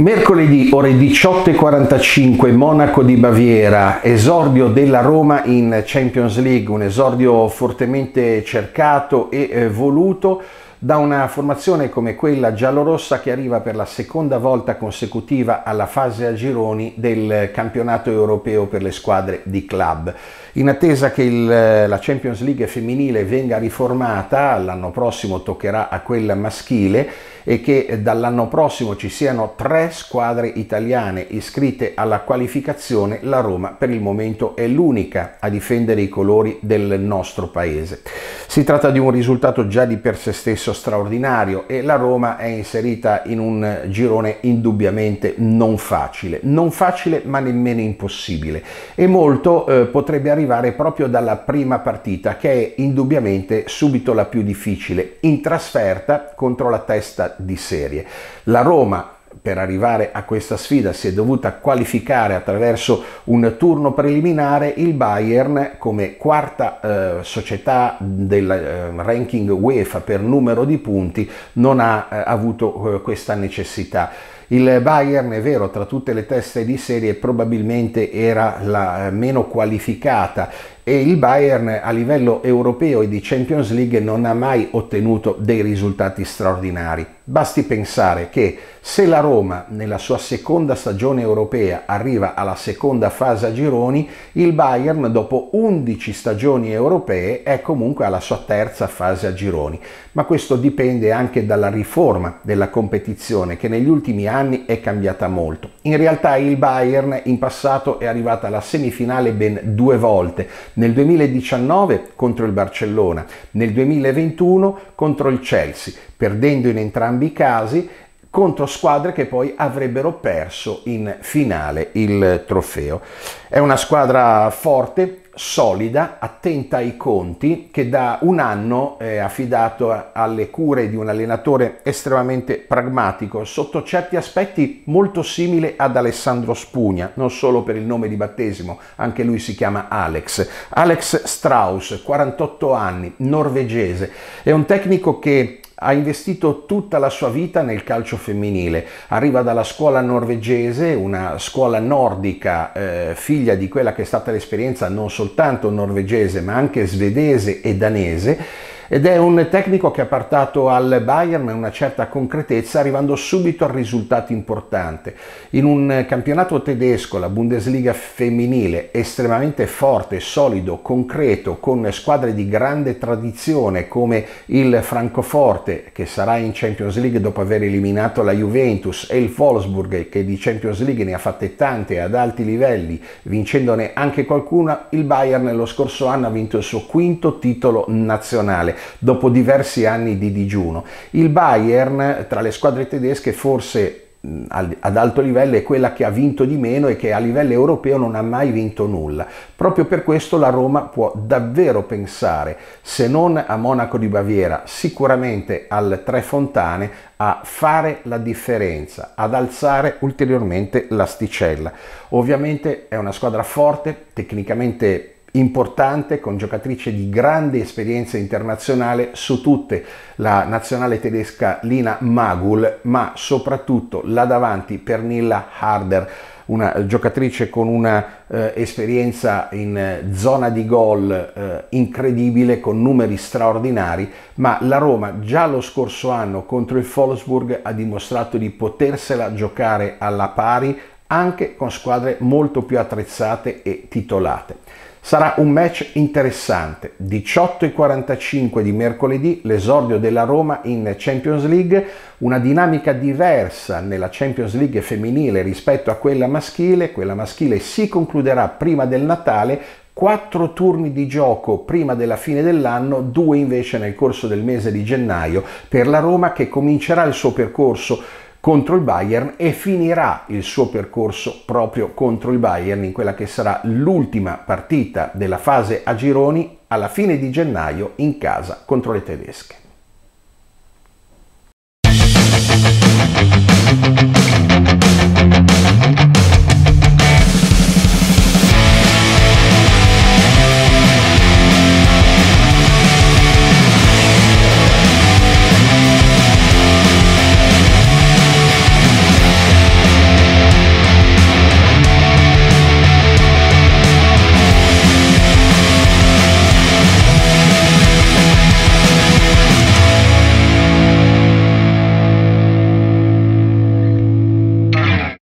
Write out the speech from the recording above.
Mercoledì ore 18.45 Monaco di Baviera, esordio della Roma in Champions League, un esordio fortemente cercato e eh, voluto da una formazione come quella giallorossa che arriva per la seconda volta consecutiva alla fase a gironi del campionato europeo per le squadre di club. In attesa che il, la Champions League femminile venga riformata, l'anno prossimo toccherà a quella maschile e che dall'anno prossimo ci siano tre squadre italiane iscritte alla qualificazione, la Roma per il momento è l'unica a difendere i colori del nostro paese. Si tratta di un risultato già di per sé stesso straordinario e la Roma è inserita in un girone indubbiamente non facile, non facile ma nemmeno impossibile e molto eh, potrebbe arrivare proprio dalla prima partita che è indubbiamente subito la più difficile in trasferta contro la testa di serie. La Roma per arrivare a questa sfida si è dovuta qualificare attraverso un turno preliminare il Bayern come quarta eh, società del eh, ranking UEFA per numero di punti non ha eh, avuto eh, questa necessità. Il Bayern, è vero, tra tutte le teste di serie probabilmente era la eh, meno qualificata e il Bayern a livello europeo e di Champions League non ha mai ottenuto dei risultati straordinari. Basti pensare che se la Roma nella sua seconda stagione europea arriva alla seconda fase a gironi, il Bayern dopo 11 stagioni europee è comunque alla sua terza fase a gironi. Ma questo dipende anche dalla riforma della competizione che negli ultimi anni è cambiata molto. In realtà il Bayern in passato è arrivata alla semifinale ben due volte, nel 2019 contro il Barcellona, nel 2021 contro il Chelsea, perdendo in entrambi i casi contro squadre che poi avrebbero perso in finale il trofeo. È una squadra forte, solida, attenta ai conti, che da un anno è affidato alle cure di un allenatore estremamente pragmatico, sotto certi aspetti molto simile ad Alessandro Spugna, non solo per il nome di battesimo, anche lui si chiama Alex. Alex Strauss, 48 anni, norvegese, è un tecnico che ha investito tutta la sua vita nel calcio femminile, arriva dalla scuola norvegese, una scuola nordica, eh, figlia di quella che è stata l'esperienza non soltanto norvegese ma anche svedese e danese ed è un tecnico che ha portato al Bayern una certa concretezza arrivando subito a risultati importanti. In un campionato tedesco, la Bundesliga femminile, estremamente forte, solido, concreto, con squadre di grande tradizione come il Francoforte che sarà in Champions League dopo aver eliminato la Juventus e il Wolfsburg che di Champions League ne ha fatte tante ad alti livelli, vincendone anche qualcuna, il Bayern lo scorso anno ha vinto il suo quinto titolo nazionale dopo diversi anni di digiuno. Il Bayern tra le squadre tedesche forse ad alto livello è quella che ha vinto di meno e che a livello europeo non ha mai vinto nulla. Proprio per questo la Roma può davvero pensare, se non a Monaco di Baviera, sicuramente al Tre Fontane, a fare la differenza, ad alzare ulteriormente l'asticella. Ovviamente è una squadra forte, tecnicamente importante con giocatrici di grande esperienza internazionale su tutte la nazionale tedesca Lina Magul ma soprattutto là davanti Pernilla Harder una giocatrice con una eh, esperienza in eh, zona di gol eh, incredibile con numeri straordinari ma la Roma già lo scorso anno contro il Wolfsburg ha dimostrato di potersela giocare alla pari anche con squadre molto più attrezzate e titolate. Sarà un match interessante. 18.45 di mercoledì, l'esordio della Roma in Champions League, una dinamica diversa nella Champions League femminile rispetto a quella maschile. Quella maschile si concluderà prima del Natale, quattro turni di gioco prima della fine dell'anno, due invece nel corso del mese di gennaio per la Roma che comincerà il suo percorso contro il Bayern e finirà il suo percorso proprio contro il Bayern in quella che sarà l'ultima partita della fase a gironi alla fine di gennaio in casa contro le tedesche.